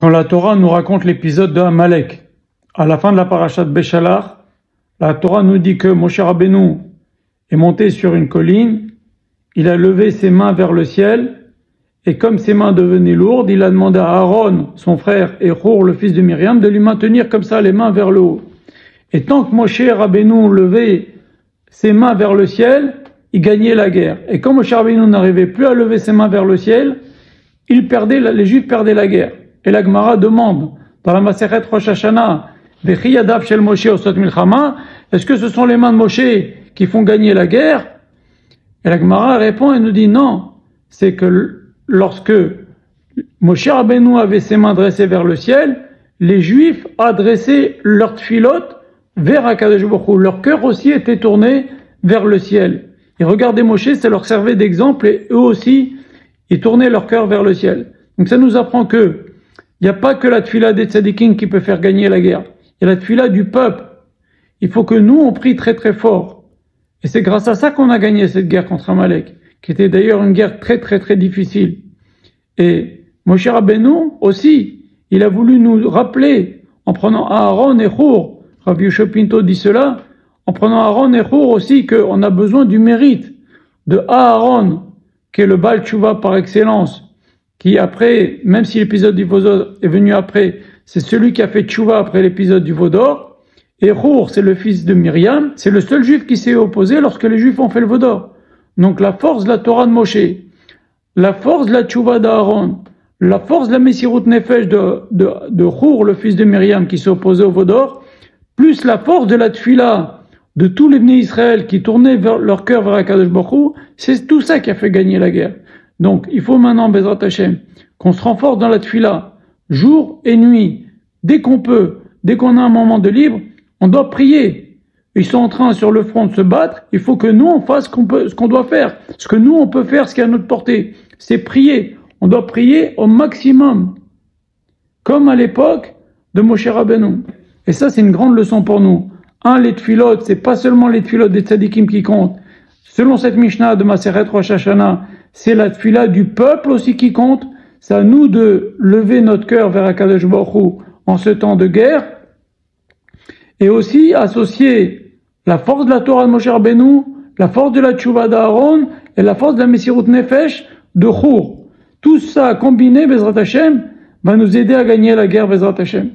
Quand la Torah nous raconte l'épisode de Amalek, à la fin de la parasha de Béchalar, la Torah nous dit que Moshe Rabbeinu est monté sur une colline, il a levé ses mains vers le ciel, et comme ses mains devenaient lourdes, il a demandé à Aaron, son frère, et Hur, le fils de Myriam, de lui maintenir comme ça les mains vers le haut. Et tant que Moshe Rabbeinu levait ses mains vers le ciel, il gagnait la guerre. Et quand Moshe Rabbeinu n'arrivait plus à lever ses mains vers le ciel, il perdait, les Juifs perdaient la guerre. Et la Gemara demande, dans la Maseret Rosh Hashanah, shel Moshe Osot Milchama, est-ce que ce sont les mains de Moshe qui font gagner la guerre? Et la Gemara répond et nous dit non, c'est que lorsque Moshe Rabbeinu avait ses mains dressées vers le ciel, les Juifs adressaient leur tfilote vers Akadosh Leur cœur aussi était tourné vers le ciel. Et regardez Moshe, ça leur servait d'exemple et eux aussi, ils tournaient leur cœur vers le ciel. Donc ça nous apprend que il n'y a pas que la tfila des tzadikim qui peut faire gagner la guerre. Il y a la tfila du peuple. Il faut que nous, on prie très très fort. Et c'est grâce à ça qu'on a gagné cette guerre contre Amalek, qui était d'ailleurs une guerre très très très difficile. Et Moshe Rabbeinu aussi, il a voulu nous rappeler, en prenant Aaron et Hur, Rabbi Pinto dit cela, en prenant Aaron et Hur aussi, qu'on a besoin du mérite de Aaron, qui est le Baal Tshuva par excellence, qui après, même si l'épisode du Vaudor est venu après, c'est celui qui a fait tchouva après l'épisode du Vaudor. Et Rour, c'est le fils de Myriam, c'est le seul juif qui s'est opposé lorsque les juifs ont fait le Vaudor. Donc la force de la Torah de Moshe, la force de la tchouva d'Aaron, la force de la Messirut Nefesh de, de, le fils de Myriam qui s'est opposé au Vaudor, plus la force de la Tfila de tous les venus Israël qui tournaient leur cœur vers Akadosh Baruch c'est tout ça qui a fait gagner la guerre. Donc, il faut maintenant, Bezrat Hashem, qu'on se renforce dans la tfila, jour et nuit, dès qu'on peut, dès qu'on a un moment de libre, on doit prier. Ils sont en train sur le front de se battre, il faut que nous on fasse ce qu'on doit faire. Ce que nous on peut faire, ce qui est à notre portée, c'est prier. On doit prier au maximum. Comme à l'époque de Moshe Rabbeinu. Et ça, c'est une grande leçon pour nous. Un, les tfilotes, c'est pas seulement les tfilotes des tzadikim qui comptent. Selon cette Mishnah de Maseret Rosh Hashanah, c'est la tfila du peuple aussi qui compte. C'est à nous de lever notre cœur vers Akadosh Baruch en ce temps de guerre. Et aussi associer la force de la Torah de Moshe Rabbeinu, la force de la Tchouva d'Aaron et la force de la Messirut Nefesh de Chour. Tout ça combiné, Bezrat Hashem, va nous aider à gagner la guerre, Bezrat Hashem.